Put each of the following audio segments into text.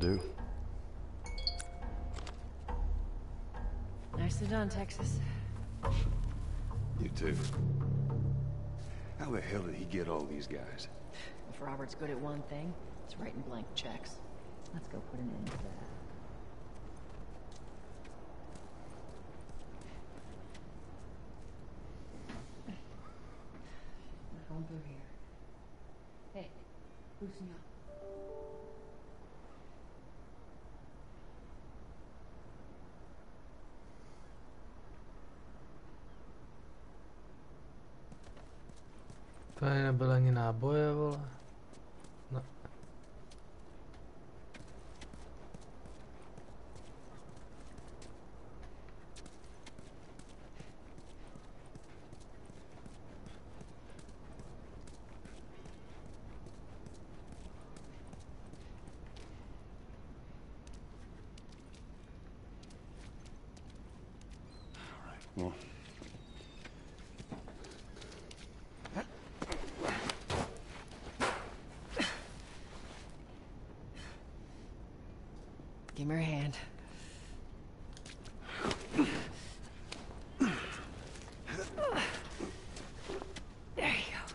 do. Nicely done, Texas. You too. How the hell did he get all these guys? If Robert's good at one thing, it's writing blank checks. Let's go put an end to that. Your hand. There you go.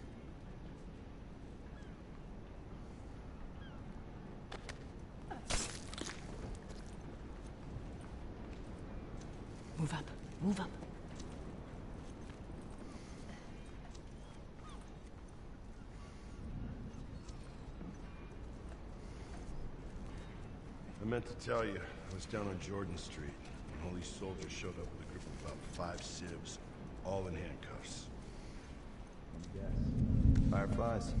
Move up. I meant to tell you, I was down on Jordan Street, when all these soldiers showed up with a group of about five civs, all in handcuffs. Yes. Fireflies.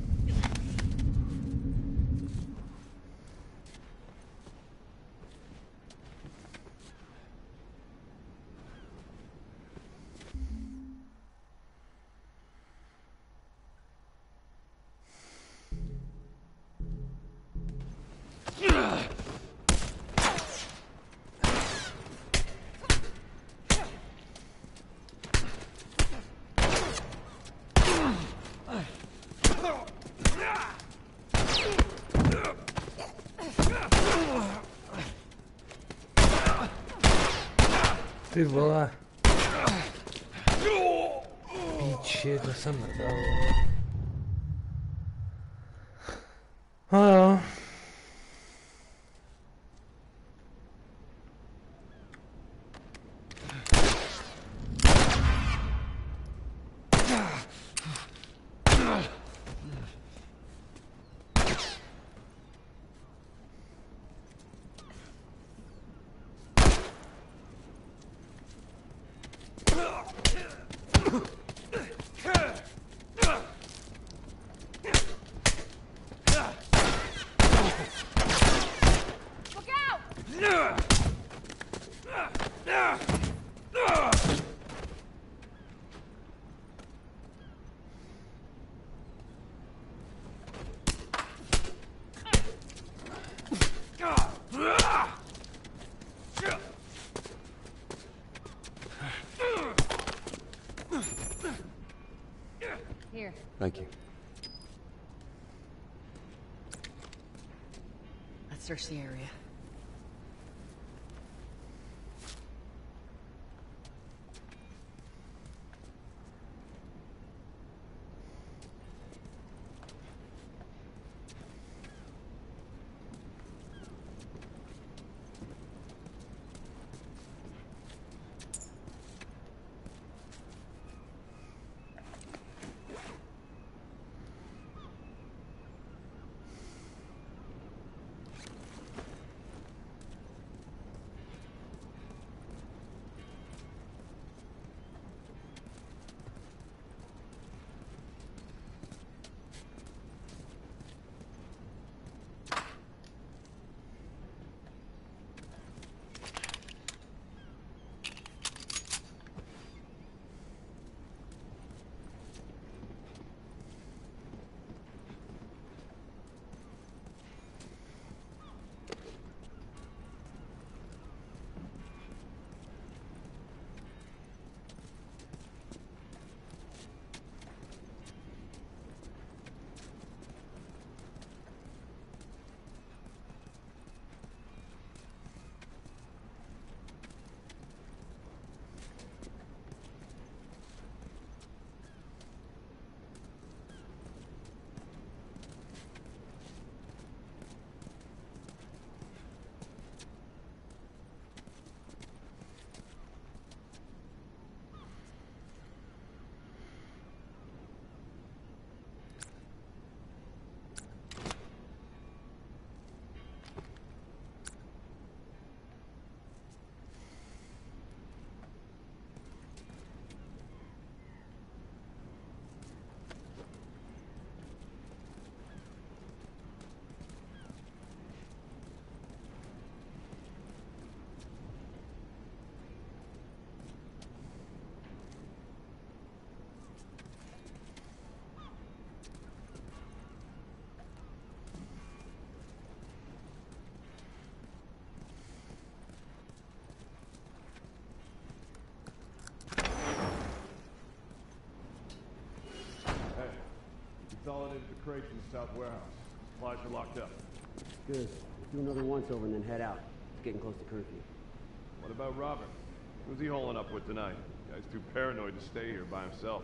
ты была. Пиче, это сам надо. Thank you. Let's search the area. Consolidated the crates in the south warehouse. Supplies are locked up. Good. Do another once over and then head out. It's getting close to curfew. What about Robert? Who's he hauling up with tonight? Guy's too paranoid to stay here by himself.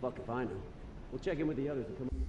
Fuck if I know. We'll check in with the others and come.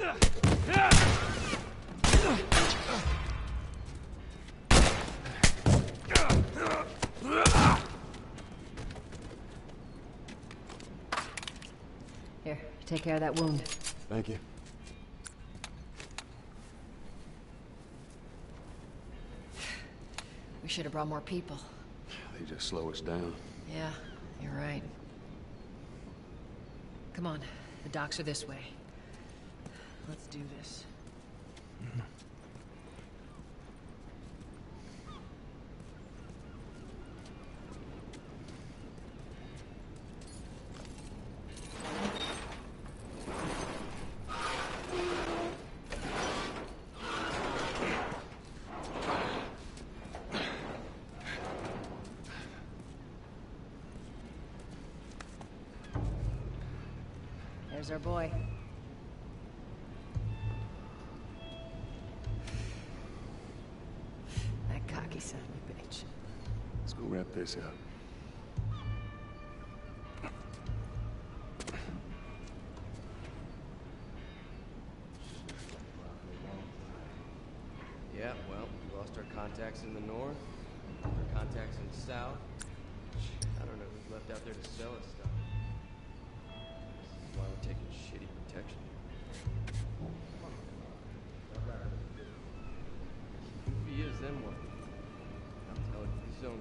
Here, take care of that wound. Thank you. We should have brought more people. They just slow us down. Yeah, you're right. Come on, the docks are this way. Do this. There's our boy. Let's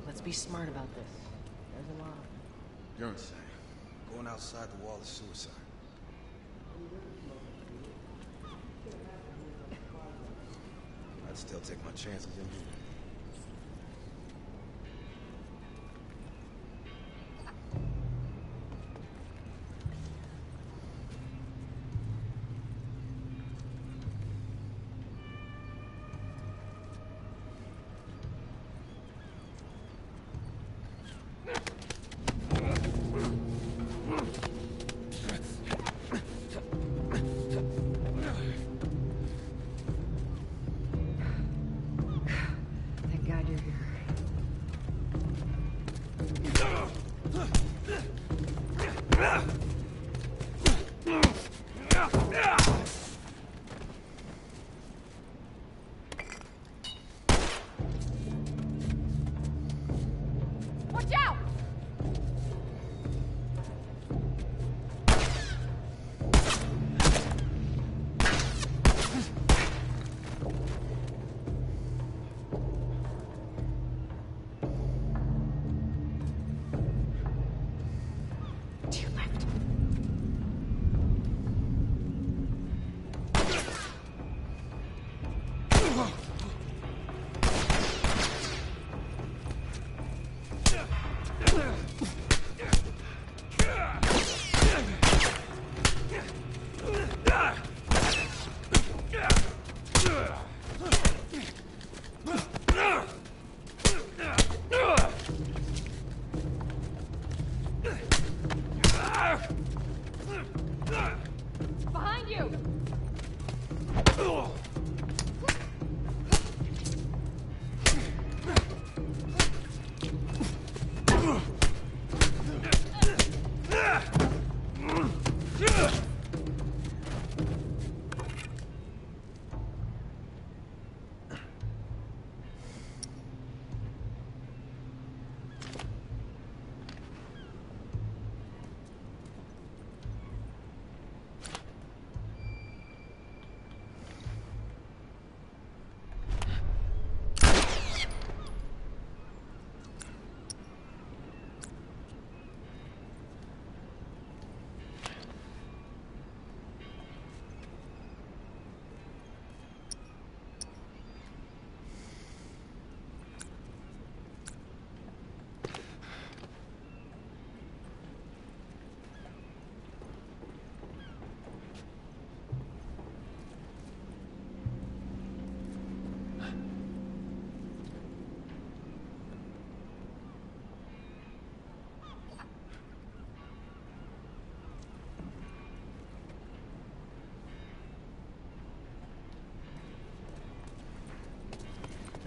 Let's be smart about this. There's a lot. You're insane. Going outside the wall is suicide. I'd still take my chances in here.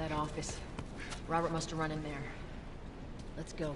That office. Robert must have run in there. Let's go.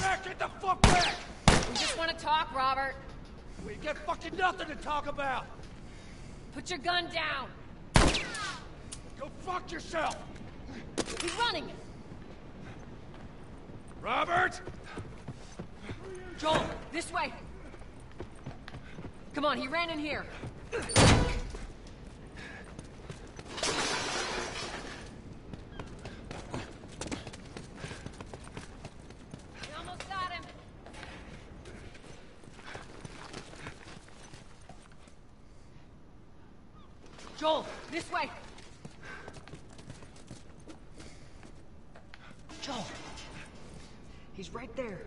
back! Get the fuck back! We just want to talk, Robert. We got fucking nothing to talk about! Put your gun down. Go fuck yourself! He's running. Robert! Joel, this way. Come on, he ran in here. We almost got him. Joel, this way. Joel. He's right there.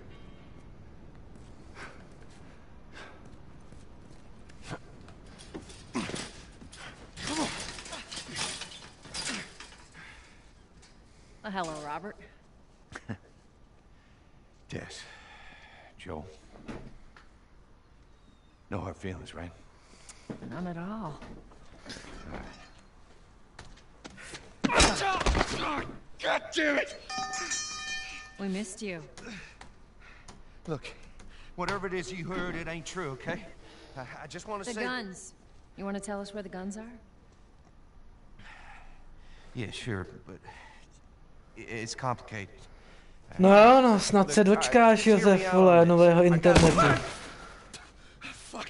Oh, hello, Robert. Tess. Joel. No hard feelings, right? None at all. God damn it! We missed you. Look, whatever it is you heard, it ain't true, okay? I, I just want to say... The guns. You want to tell us where the guns are? Yeah, sure, but it's complicated. No, no, snad se dočkáš, Josef, vole, nového internetu. Fuck.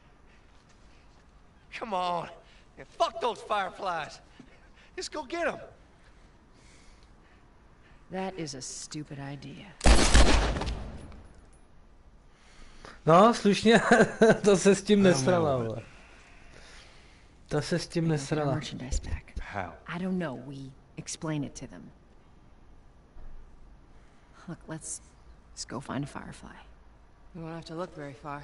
Come on. Yeah, fuck those Fireflies. Let's go get them. That is a stupid idea. No, slušně, to se s tím nesrala, vole. To se s tím Our nesrala. merchandise back. How? I don't know. We explain it to them. Look, let's let's go find a firefly. We won't have to look very far.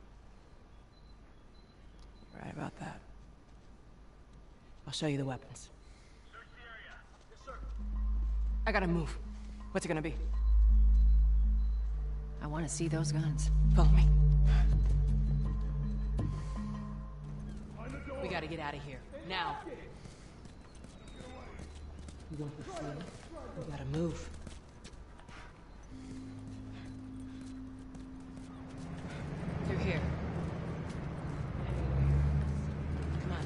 Right about that. I'll show you the weapons. I gotta move. What's it gonna be? I want to see those guns. Follow me. We gotta get out of here. Now. You want? We gotta move. Through here. Come on.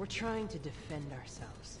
We're trying to defend ourselves.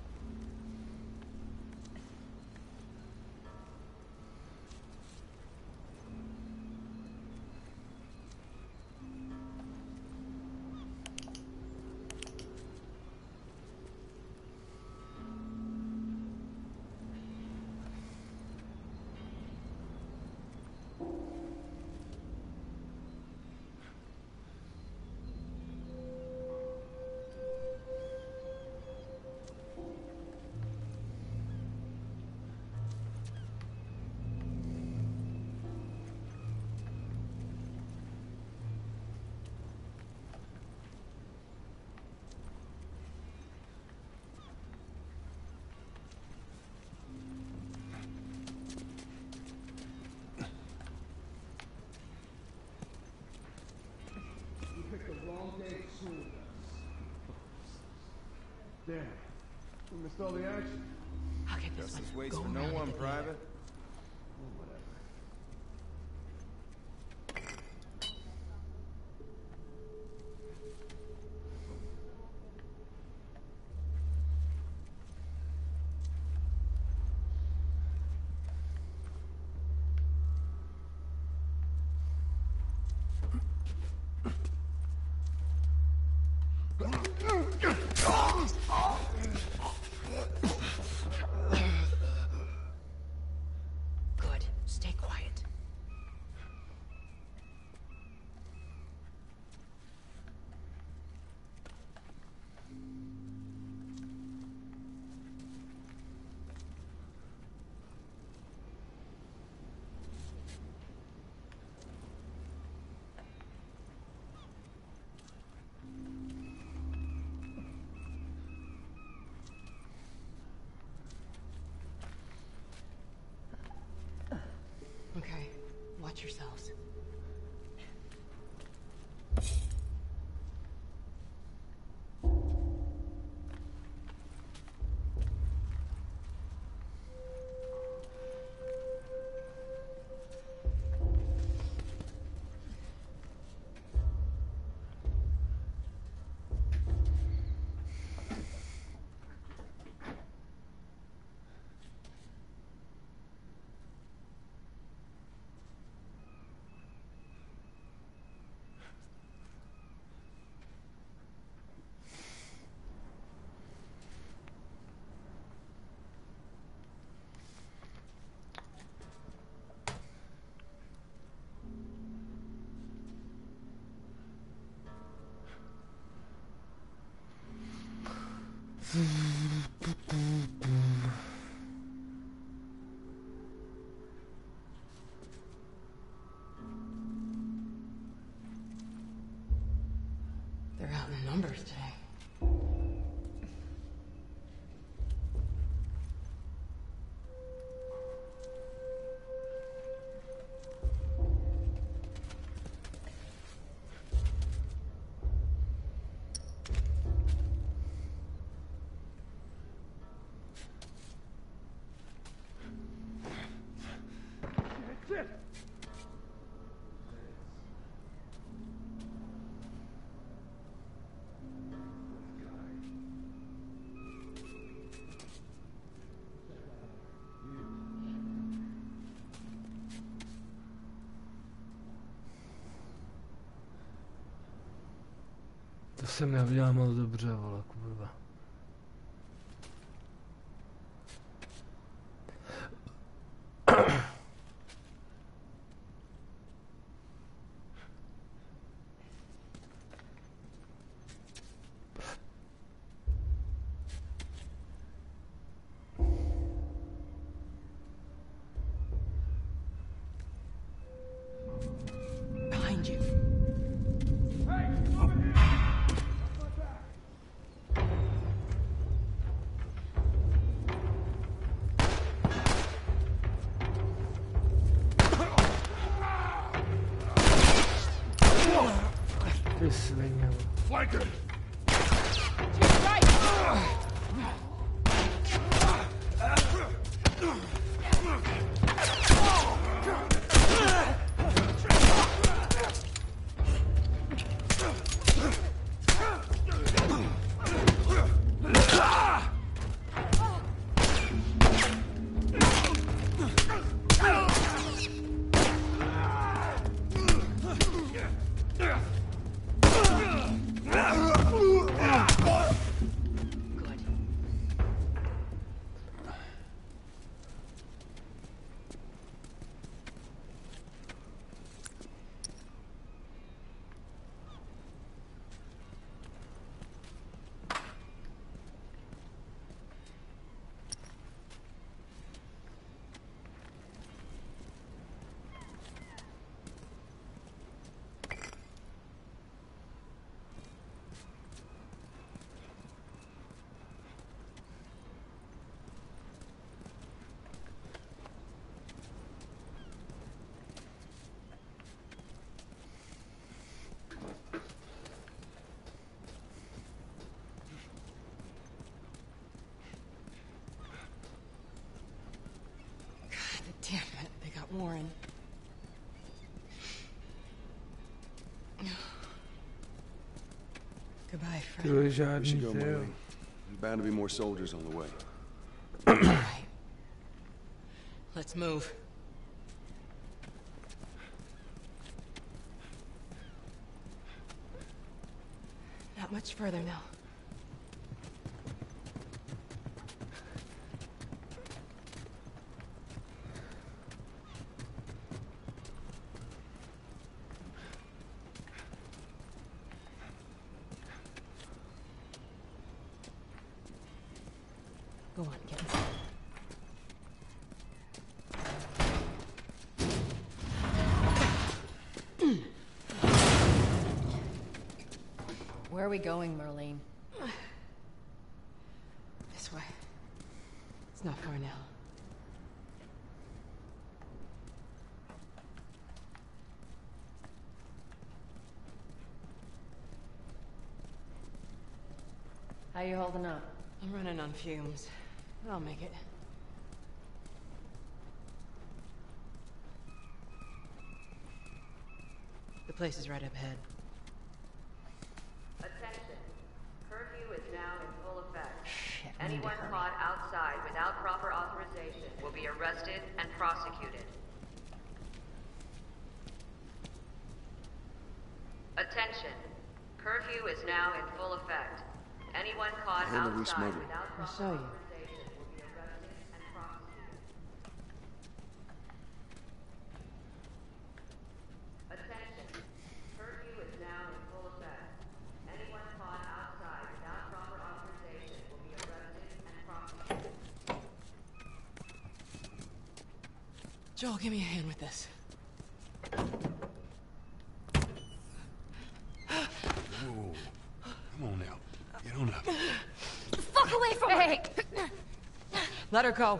Wrong day to school with us. Damn. We missed all the action. I'll get this Justice one. waits Go for no one, Private. Ugh! Yourselves. Mm-hmm. jsem neudělal moc dobře, vole, Ty svině, vole. God damn it, they got Warren. Goodbye, Ty friend. vole, We žádný, should go, ty jo. There's bound to be more soldiers on the way. Right. Let's move. Not much further now. Go on, get inside. Where are we going, Marlene? This way. It's not far now. How you holding up? I'm running on fumes. I'll make it. The place is right up ahead. Attention. Curfew is now in full effect. Shit, we need to Anyone hurry. caught outside without proper authorization will be arrested and prosecuted. Attention. Curfew is now in full effect. Anyone caught How do we outside without I'll proper you. authorization will be arrested and prosecuted. Attention. Curfew is now in full effect. Anyone caught outside without proper authorization will be arrested and prosecuted. Joel, give me a hand with this. Whoa. Come on now. Get on. Fuck away from hey. Let her go.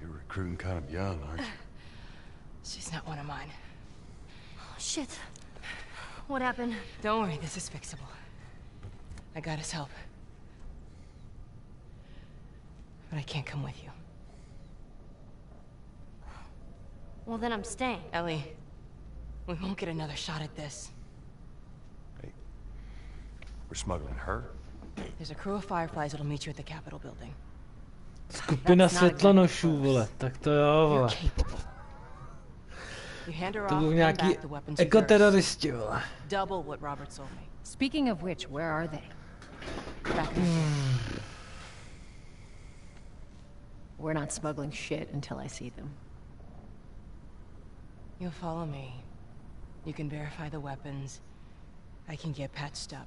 You're recruiting kind of young, aren't you? She's not one of mine. Oh, Shit. What happened? Don't worry, this is fixable. I got his help. But I can't come with you. Well, then I'm staying. Ellie, we won't get another shot at this. We're smuggling her? There's a crew of Fireflies that'll meet you at the Capitol building. Skupina světlonošů, vole. Tak to jo, vole. You hand her To off byl nějaký the weapons ekoteroristi, vole. Double what Robert sold me. Speaking of which, where are they? Back in the hmm. We're not smuggling shit until I see them. You'll follow me. You can verify the weapons. I can get patched up.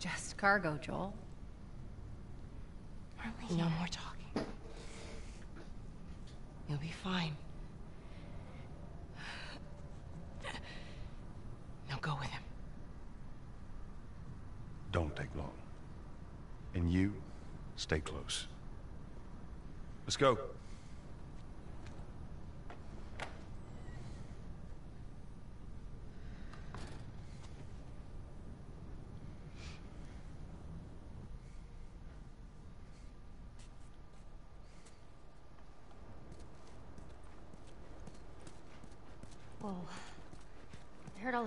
Just cargo, Joel. No more talking. You'll be fine. Now go with him. Don't take long. And you, stay close. Let's go. Whoa. I heard all the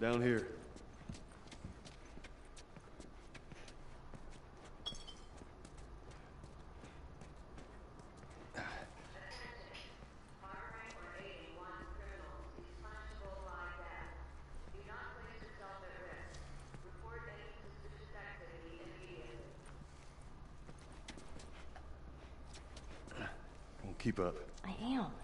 Down here. Keep up. I am.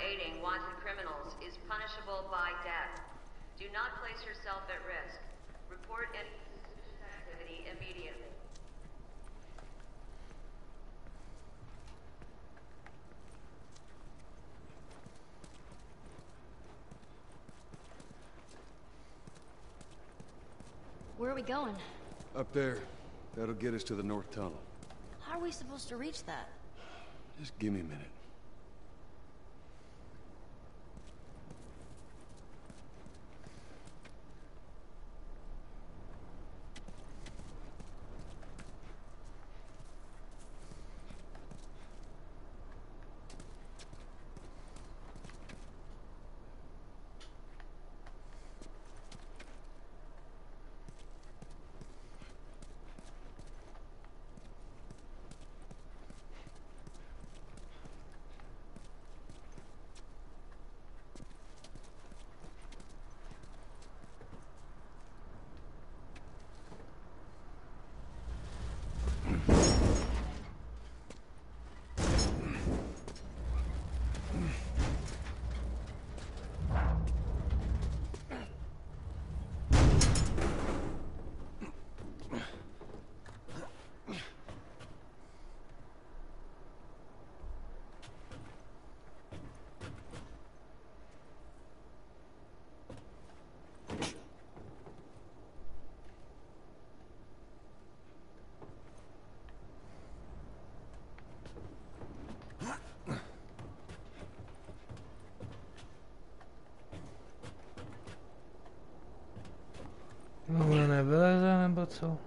Aiding wanted criminals is punishable by death. Do not place yourself at risk. Report any suspicious activity immediately. Where are we going? Up there. That'll get us to the North Tunnel. How are we supposed to reach that? Just give me a minute. Nevyleze, nebo co?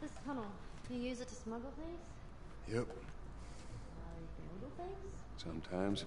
This tunnel, you use it to smuggle things? Yep. Uh, illegal things? Sometimes.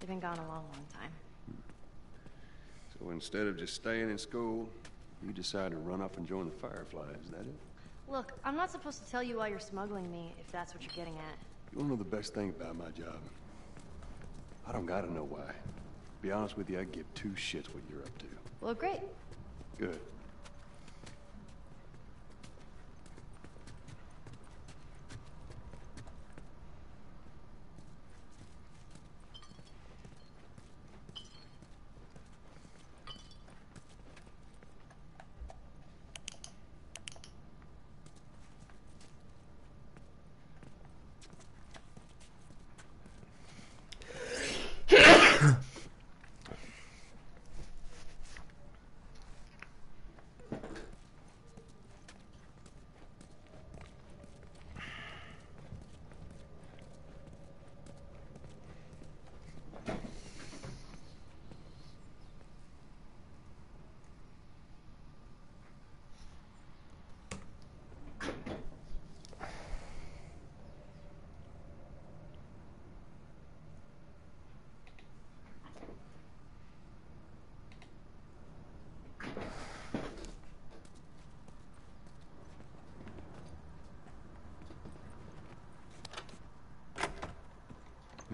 They've been gone a long, long time. So instead of just staying in school, you decide to run off and join the Fireflies, is that it? Look, I'm not supposed to tell you why you're smuggling me, if that's what you're getting at. You wanna know the best thing about my job? I don't gotta know why. Be honest with you, I give two shits what you're up to. Well, great. Good.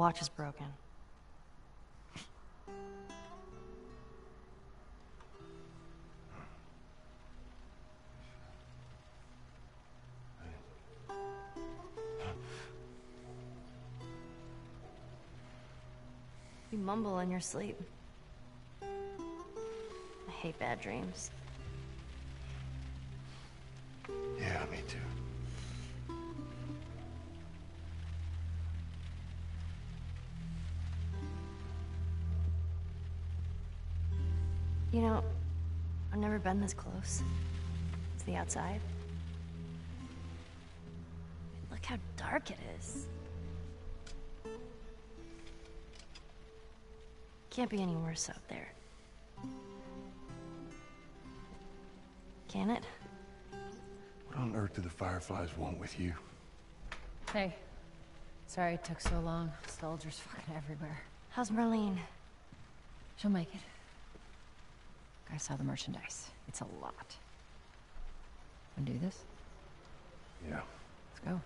Watch is broken. You mumble in your sleep. I hate bad dreams. You know, I've never been this close to the outside. Look how dark it is. Can't be any worse out there. Can it? What on earth do the Fireflies want with you? Hey. Sorry it took so long. Soldiers fucking everywhere. How's Marlene? She'll make it. I saw the merchandise. It's a lot. Wanna do this? Yeah. Let's go.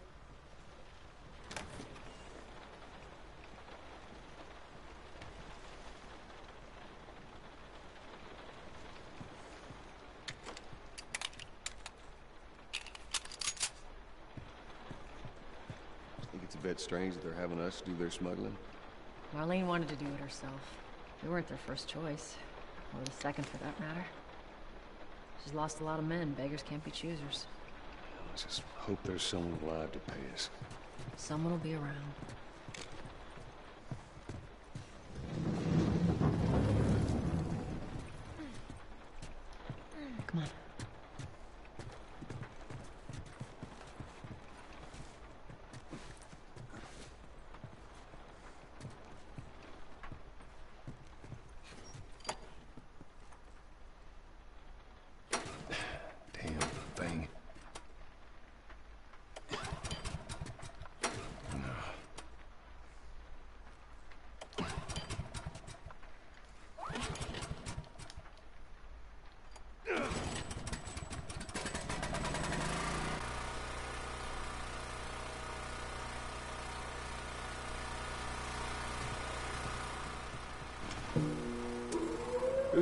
bit strange that they're having us do their smuggling? Marlene wanted to do it herself. We weren't their first choice. Or the second, for that matter. She's lost a lot of men. Beggars can't be choosers. Let's just hope there's someone alive to pay us. Someone will be around. Come on. Damn thing.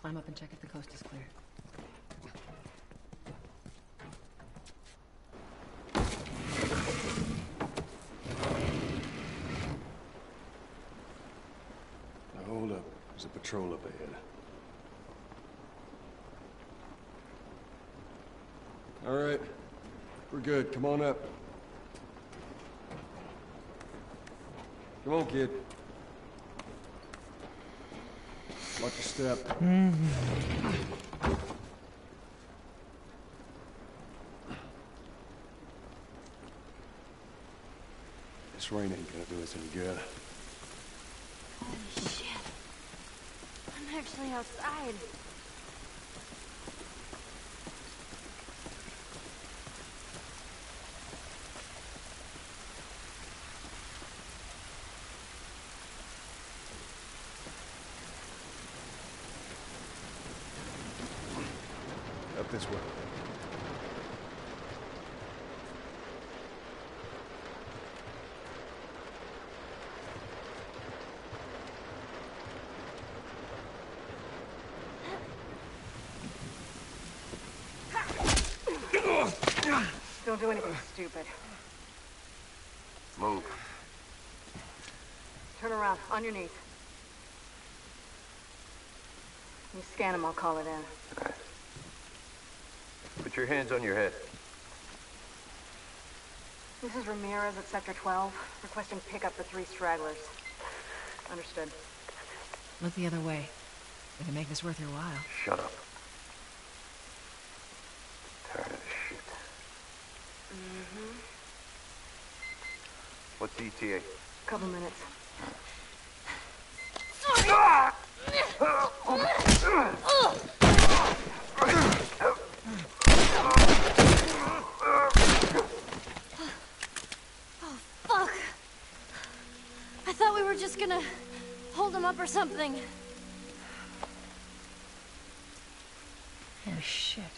Climb up and check if the coast is clear. Now hold up. There's a patrol up ahead. All right. We're good. Come on up. Come on, kid. Watch your step. This rain ain't gonna do us any good. Holy shit. I'm actually outside. Up this way. Don't do anything stupid. Move. Turn around, on your knees. You scan him, I'll call it in. Okay. Put your hands on your head. This is Ramirez at Sector 12, requesting pickup for three stragglers. Understood. Look the other way. We can make this worth your while. Shut up. Tired of this shit. Mm-hmm. What's the ETA? Couple minutes. Oh, fuck! I thought we were just gonna hold him up or something. Oh, shit.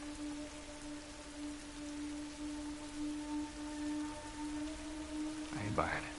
I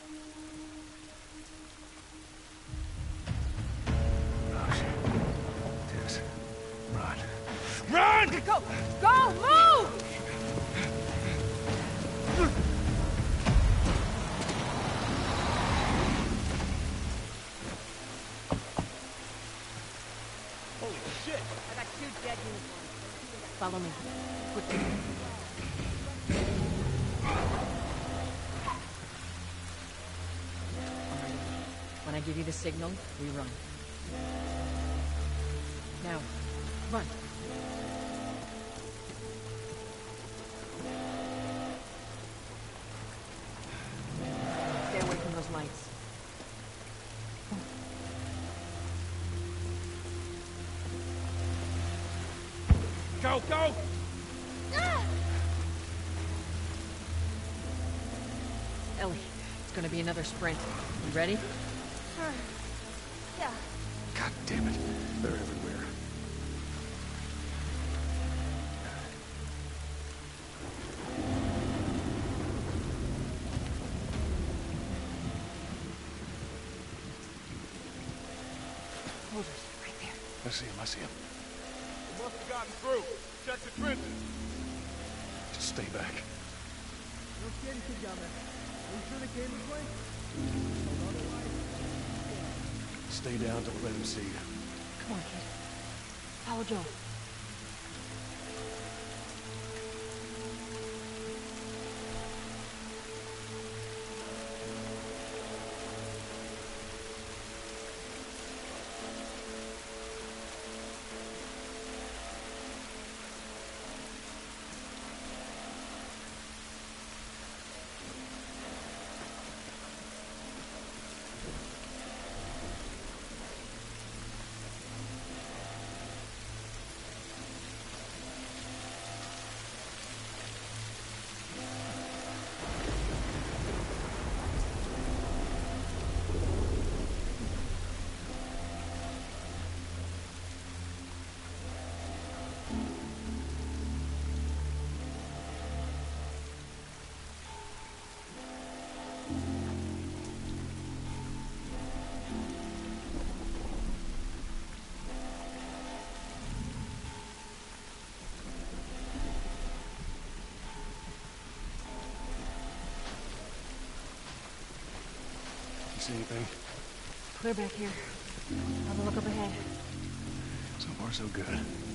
signal, we run. Now, run. Stay away from those lights. Go, go! Ellie, it's gonna be another sprint. You ready? Stay down, don't let him see you. Come on, kid. Follow Joe. See anything? Clear back here. Have a look up ahead. So far, so good.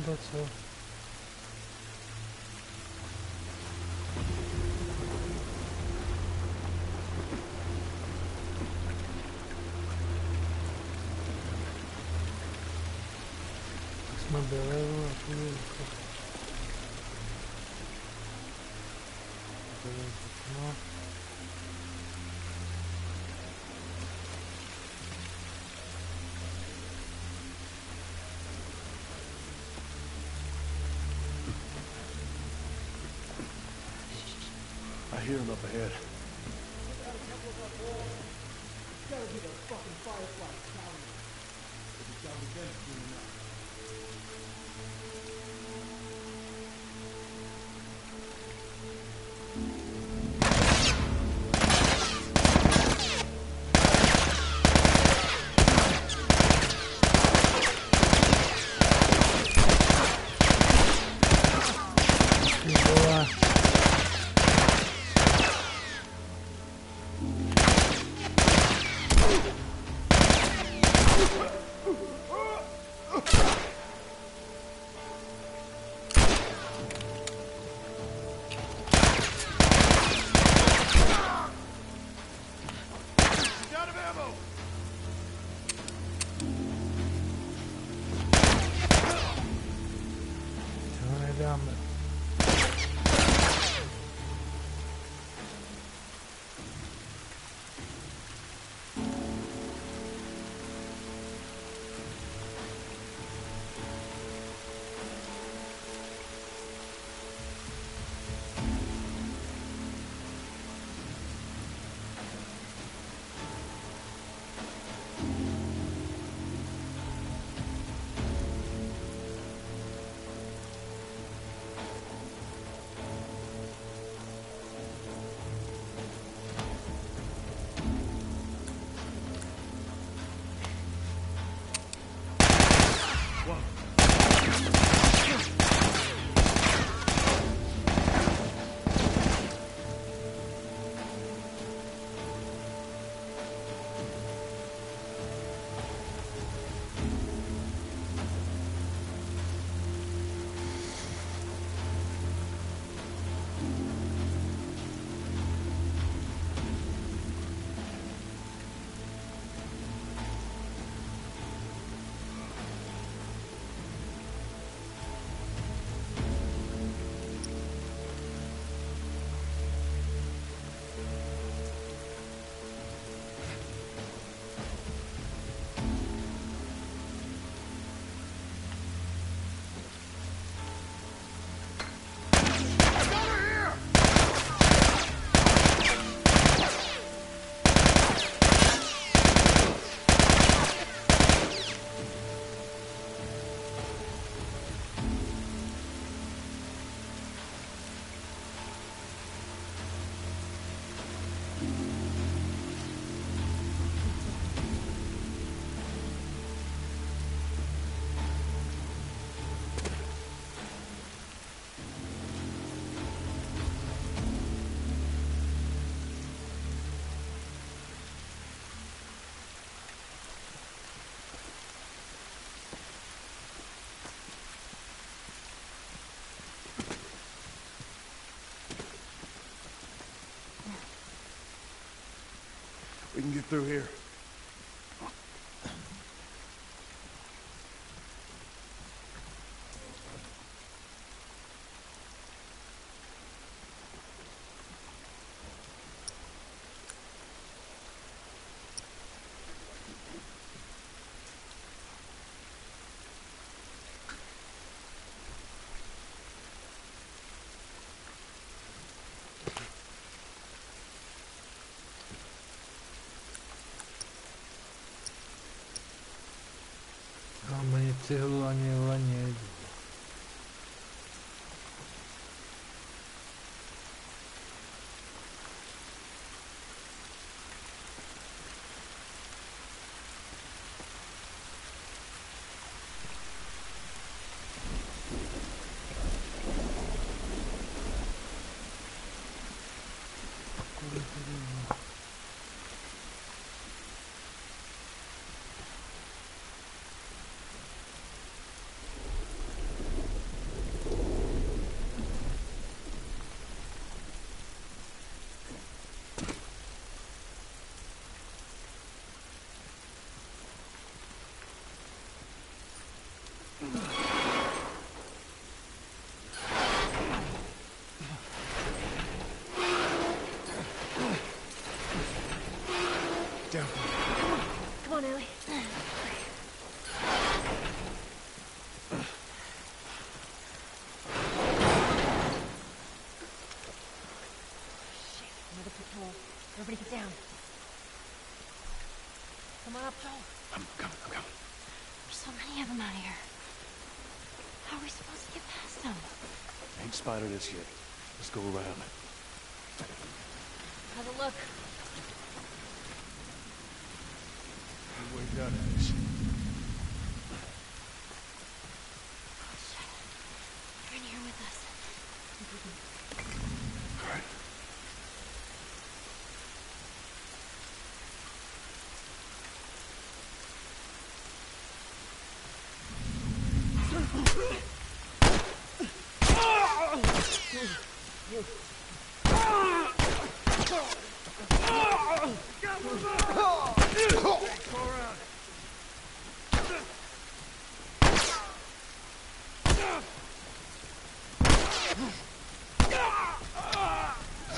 Nejde nebo co? Hear him up ahead. We can get through here. On, Ellie. Shit, another patrol. Everybody get down. Come on up, Joel. I'm coming, I'm coming. There's so many of them out here. How are we supposed to get past them? I Ain't spotted us yet. Let's go around. Have a look.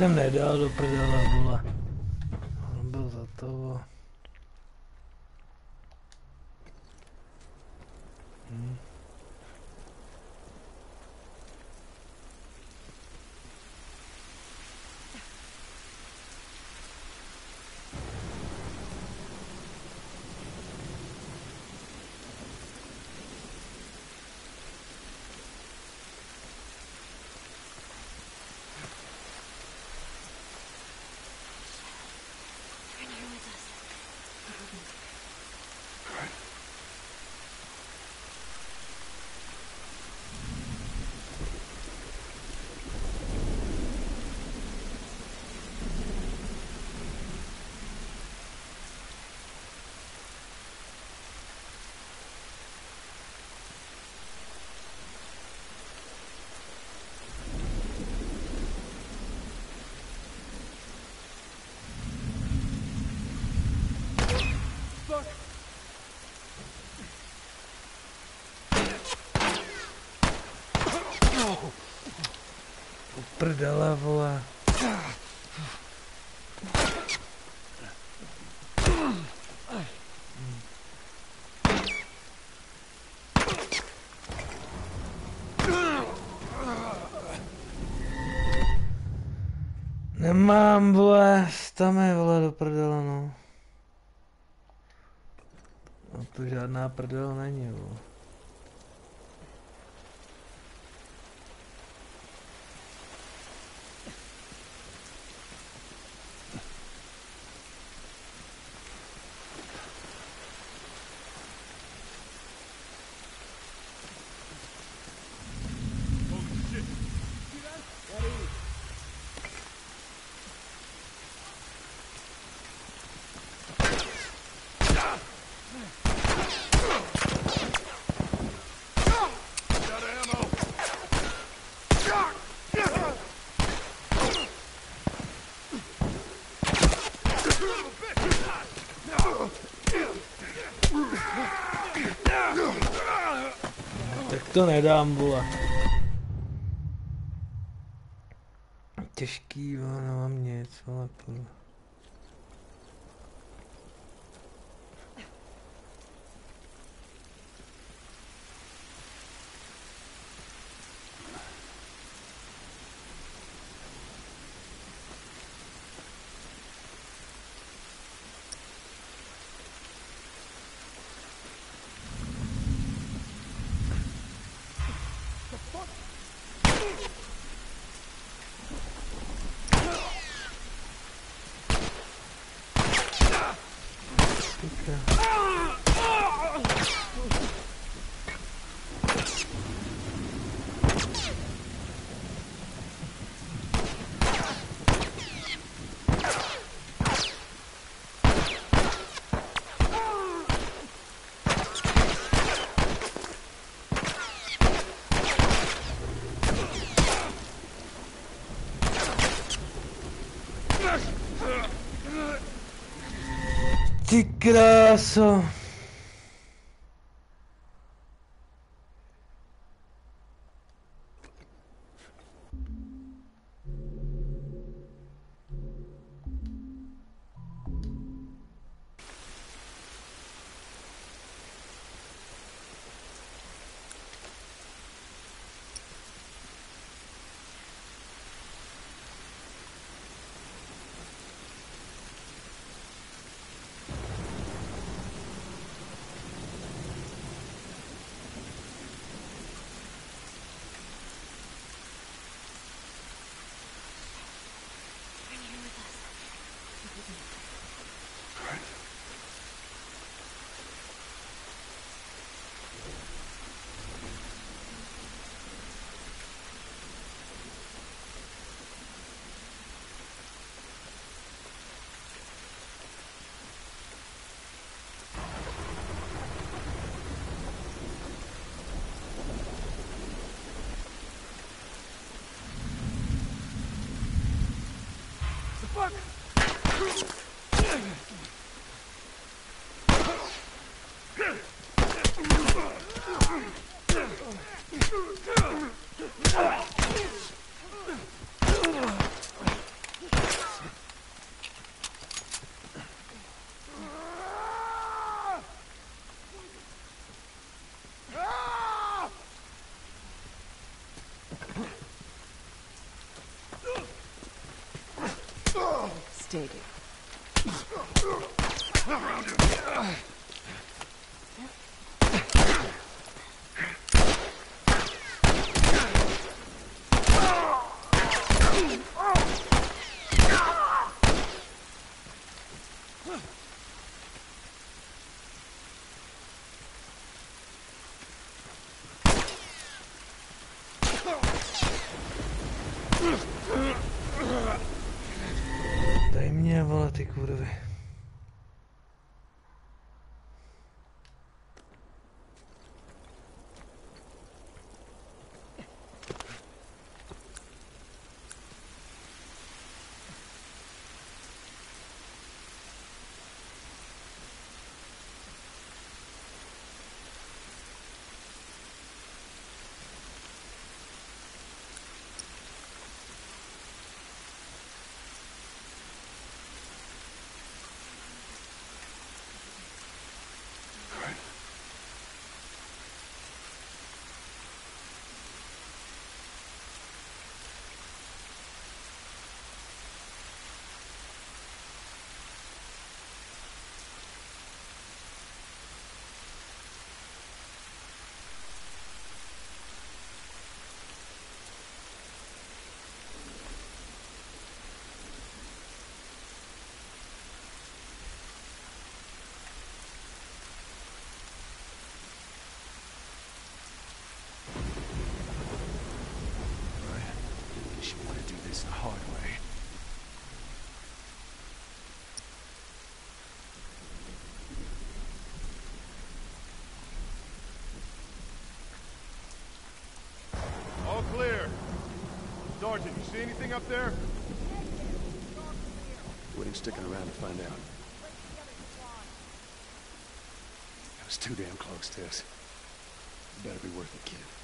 Jsem nedal do prdele, vole. Fuck! Prdele, vole. Nemám, vole, tam je, vole, do prdele, no. No žádná prdel není, vole. To nedám, vole. Těžký, vole, nemám nic, vole, kurva. Qué graso. Devastated. Dej mě, vole, ty kurvy. Guess you want to do this the hard way. All clear. Sergeant, you see anything up there? Wouldn't sticking around to find out. That was too damn close, Tess. Better be worth it, kid.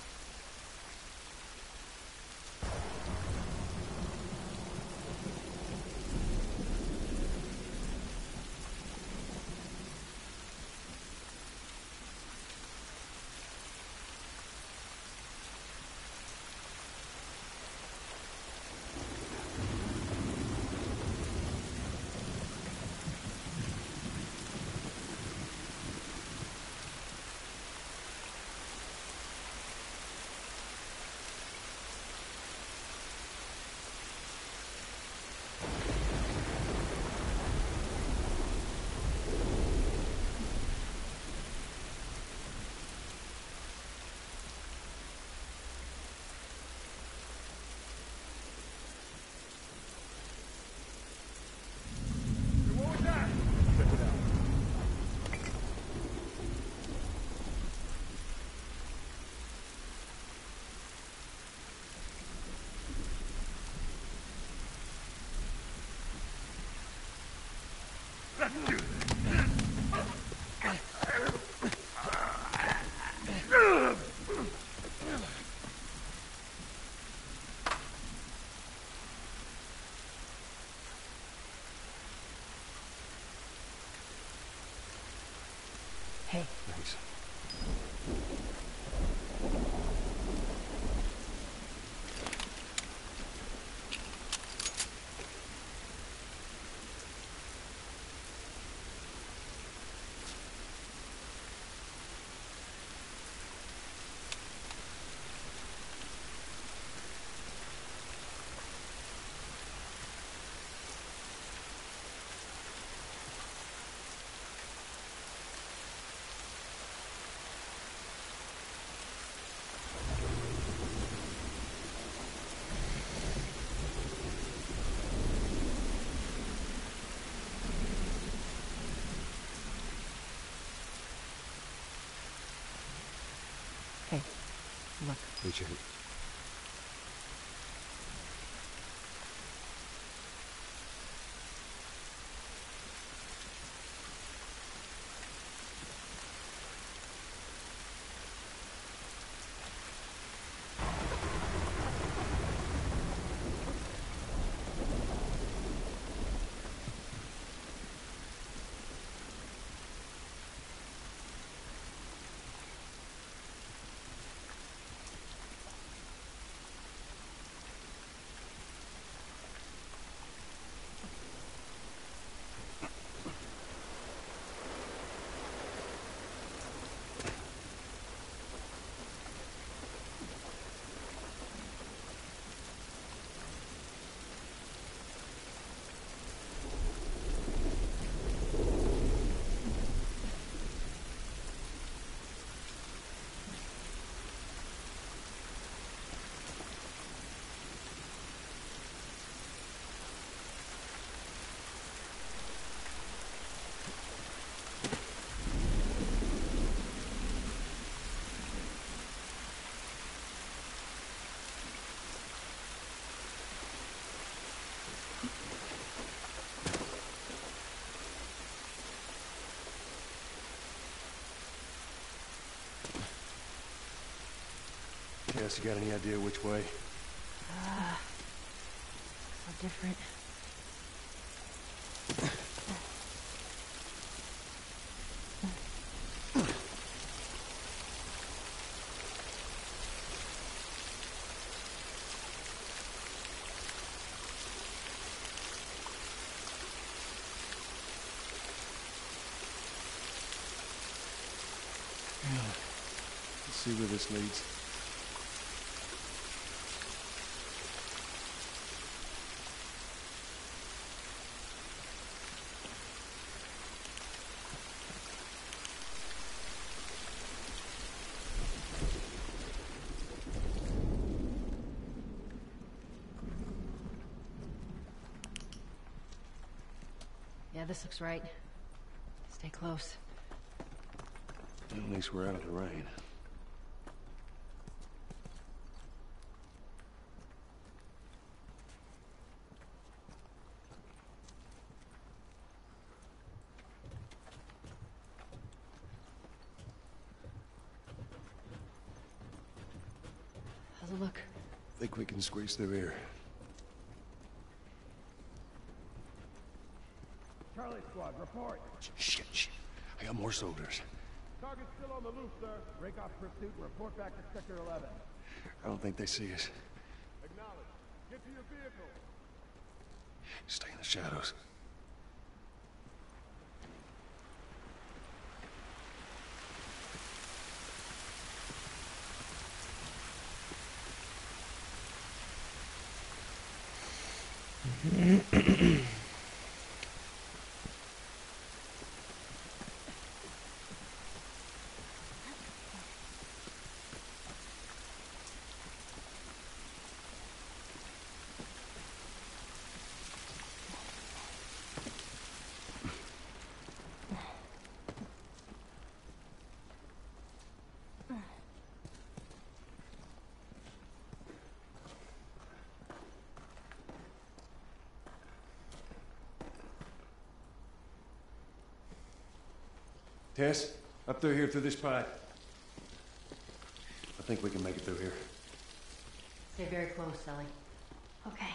Hey. Look. Appreciate it. Yes, you got any idea which way? Ah, so different. See where this leads. This looks right. Stay close. At least we're out of the rain. How's it look? I Think we can squeeze through here. Charlie Squad, report. Shit, shit. I got more soldiers. Target's still on the loose, sir. Break off pursuit and report back to Sector 11. I don't think they see us. Acknowledge. Get to your vehicle. Stay in the shadows. Tess, up through here through this pipe. I think we can make it through here. Stay very close, Ellie. Okay.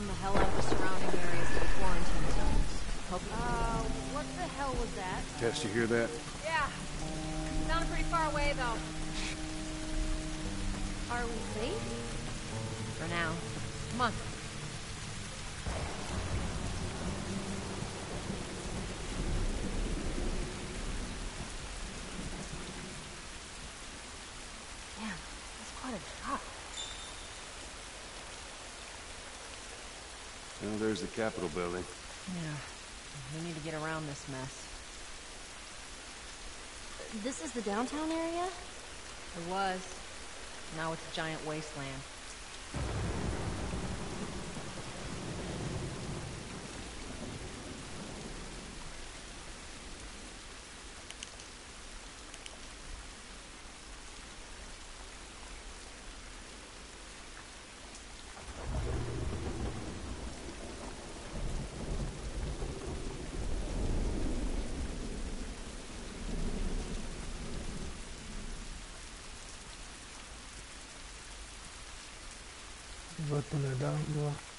They bombed the hell out of the surrounding areas to the quarantine zones. Hope Uh, what the hell was that? Tess, you hear that? Yeah. Sounded pretty far away, though. Are we safe? For now. Come on. Damn, that's quite a drop. Well, there's the Capitol building. Yeah. We need to get around this mess. This is the downtown area? It was. Now it's a giant wasteland. To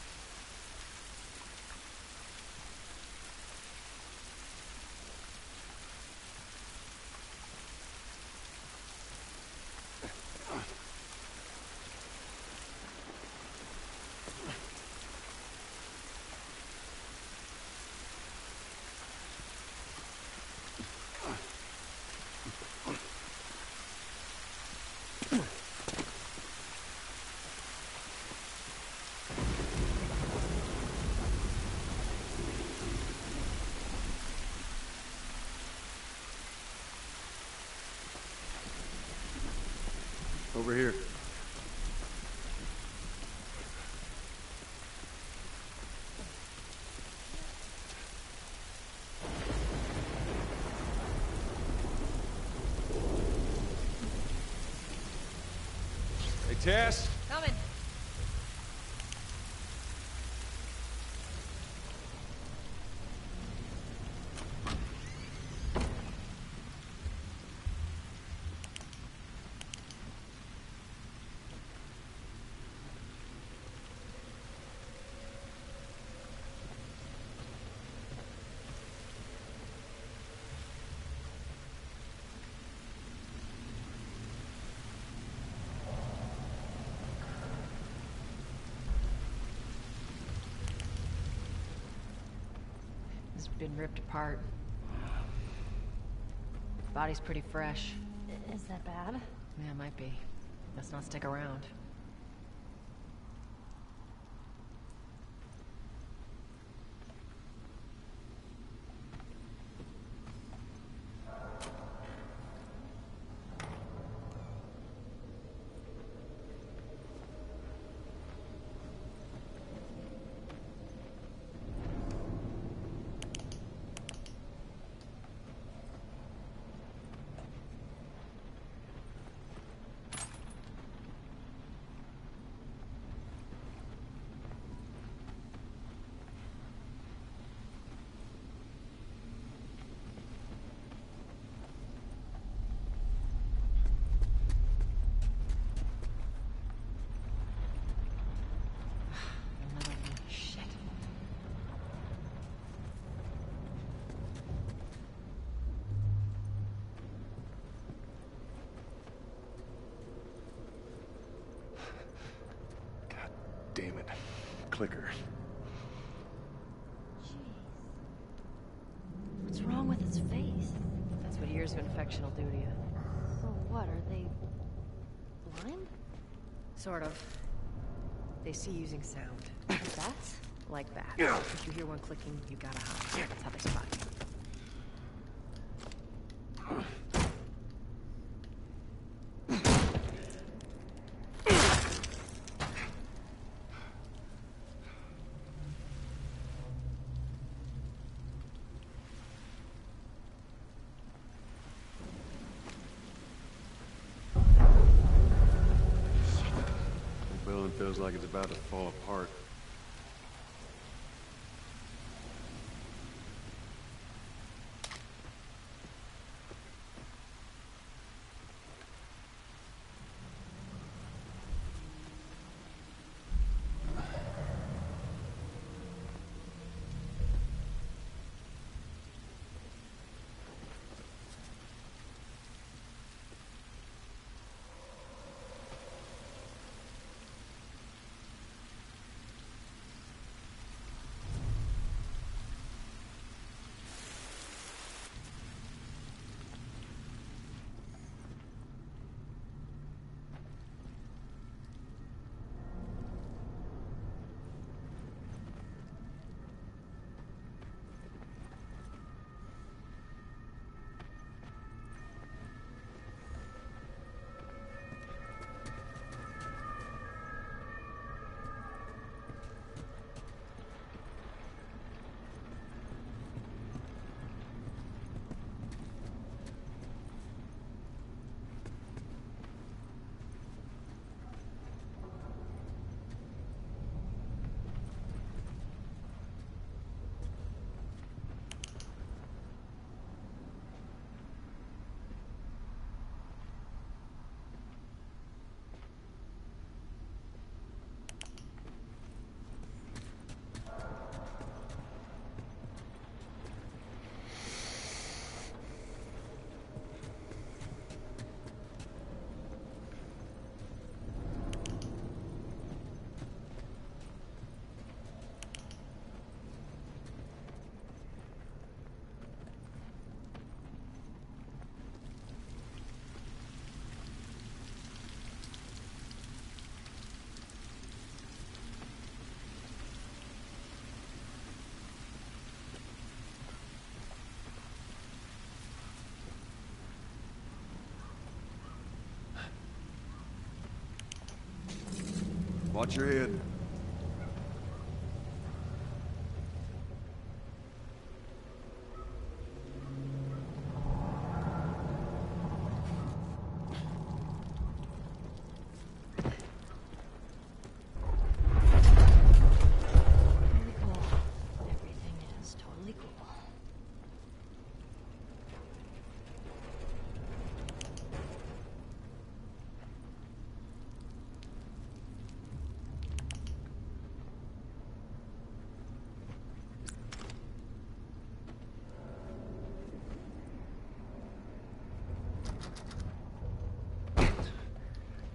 Over here. Hey, Tess. Been ripped apart. Body's pretty fresh. Is that bad? Yeah, it might be. Let's not stick around. Another one. Shit. Damn it. Clicker. Jeez. What's wrong with his face? That's what years of infection will do to you. So what, are they blind? Sort of. They see using sound. Like that? Like that. If you hear one clicking, you gotta hide. That's how they spot you. The building feels like it's about to fall apart. Watch your head. Totally cool. Everything is totally cool.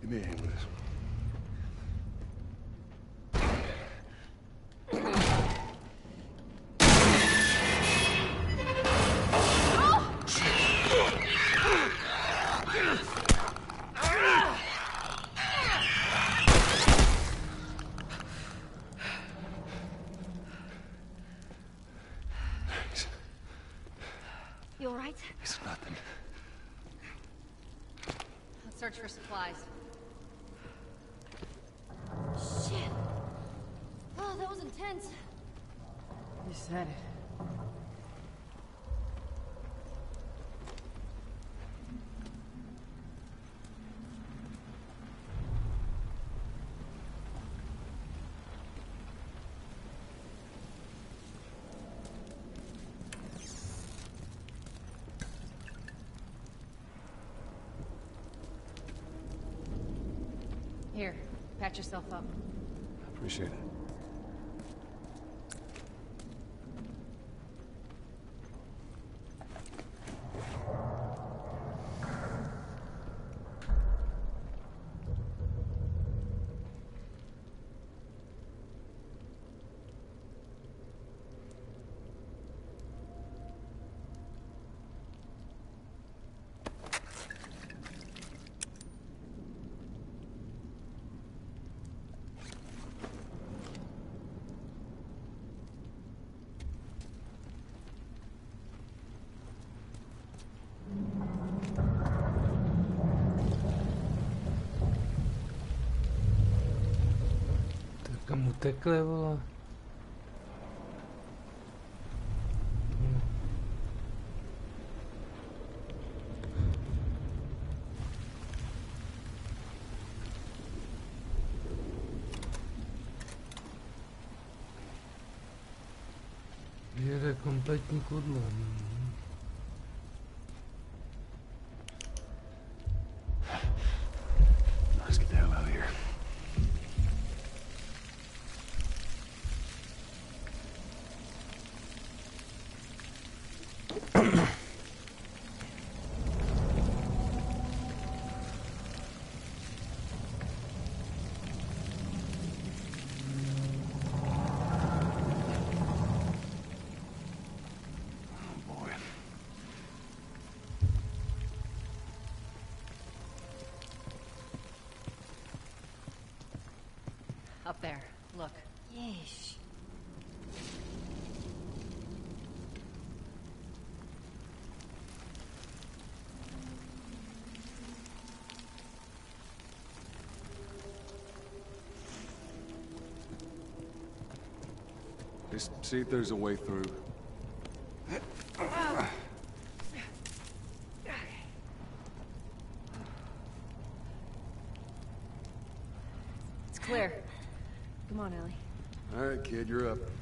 Give me a hand with this. You alright? It's nothing. Let's search for supplies. Shit. Oh, that was intense. You said it. Here, patch yourself up. I appreciate it. Utekli, vole? Jede kompletní kudlo. Up there. Look. Yeesh. Just see if there's a way through. It's clear. Come on, Ellie. All right, kid, you're up.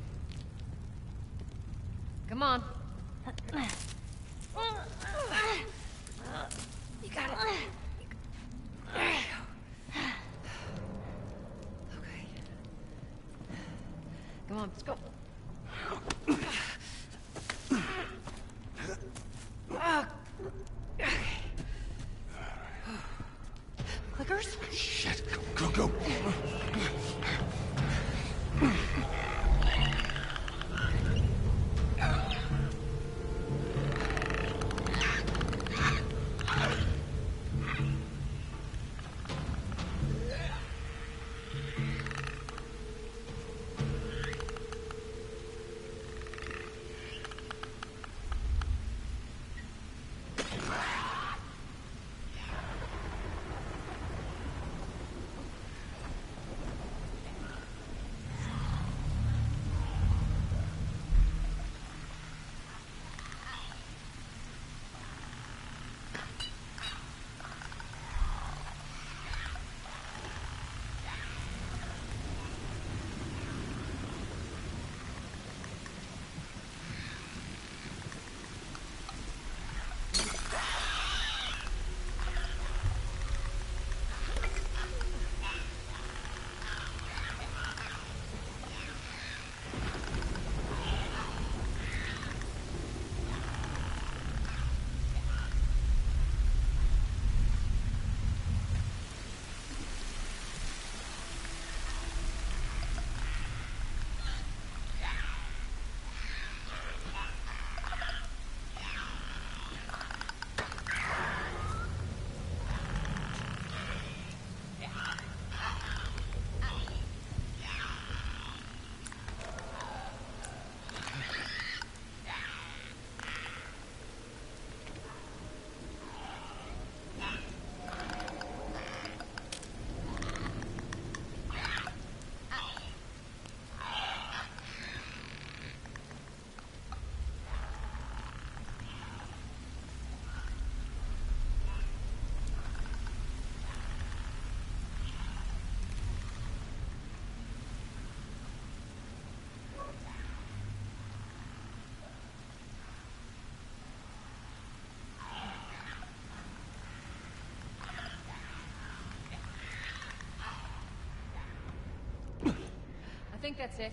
Think that's it.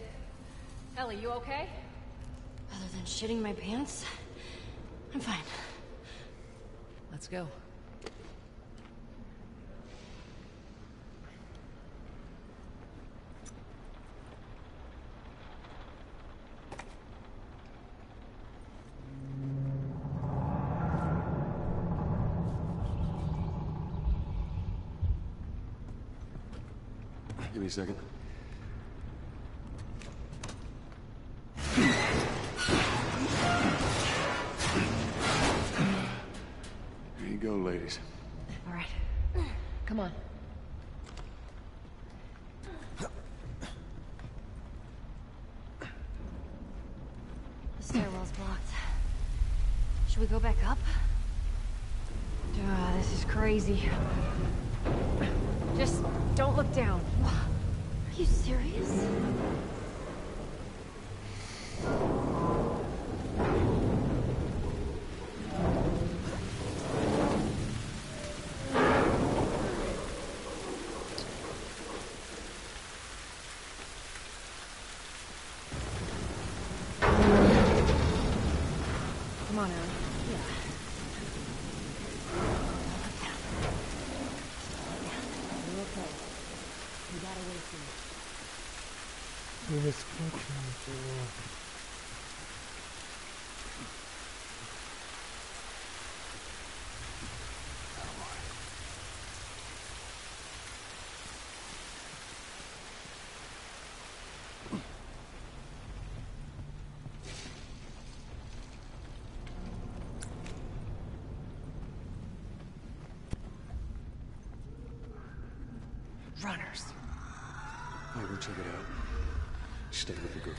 Ellie, you okay? Other than shitting my pants, I'm fine. Let's go. Give me a second. Crazy. Just don't look down. Are you serious? Come on, Ellie. Yeah. You're okay. We got away from Niebezpieczny było. Runners. I'll check it out. Stay with the girl.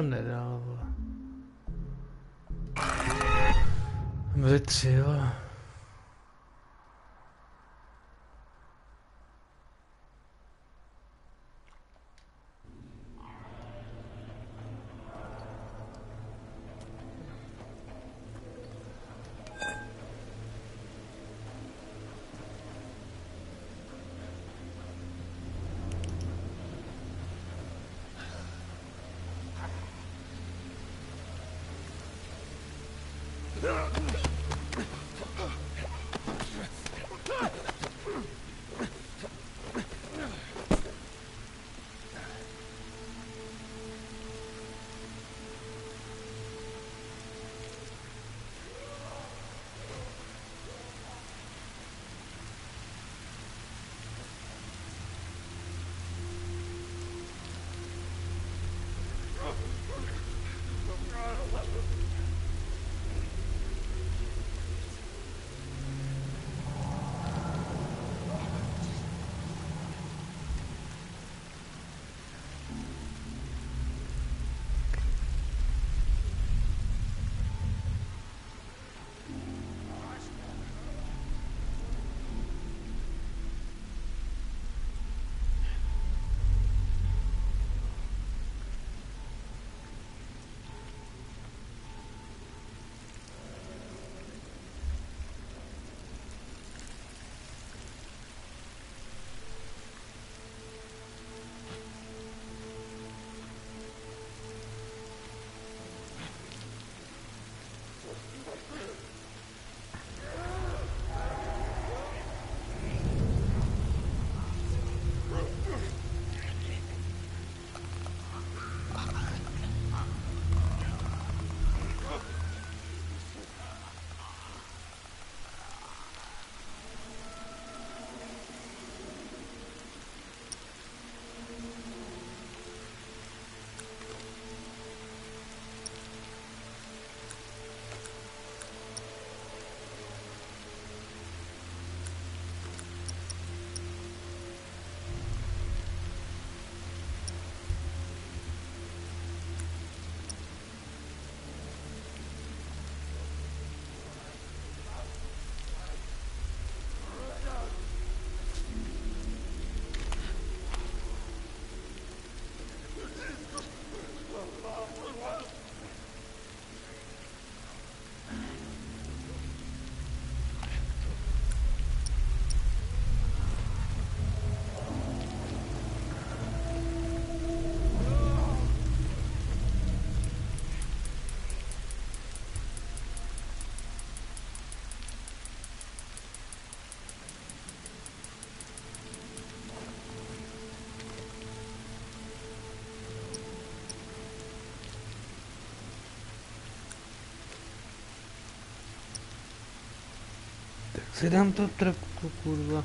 jsem nedal, vole. Byly tři, jo. Dám to trpku, kurva.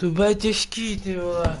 To bude těžký, ty vole,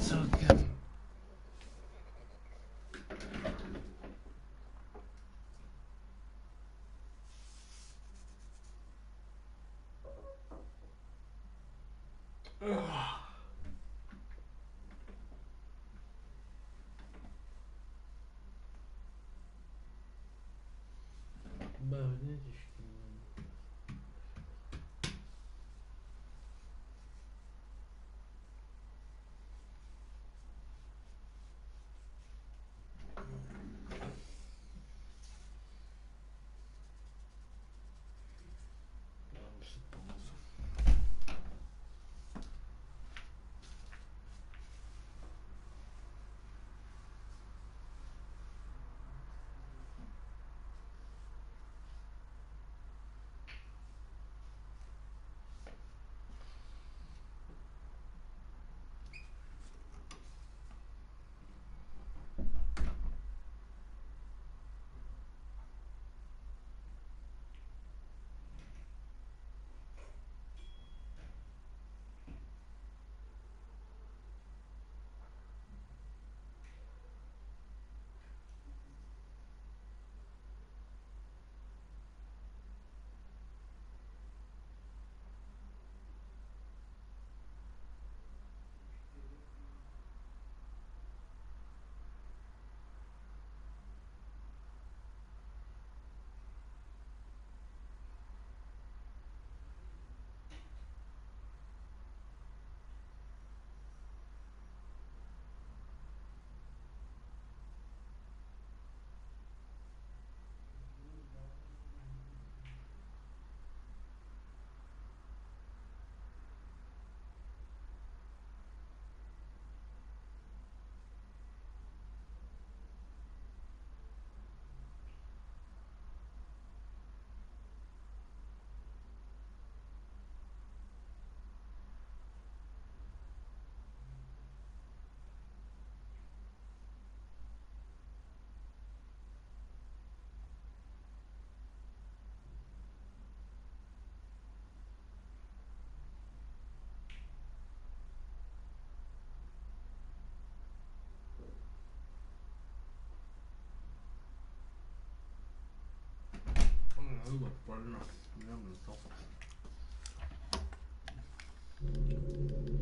algo por no, no, no,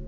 no.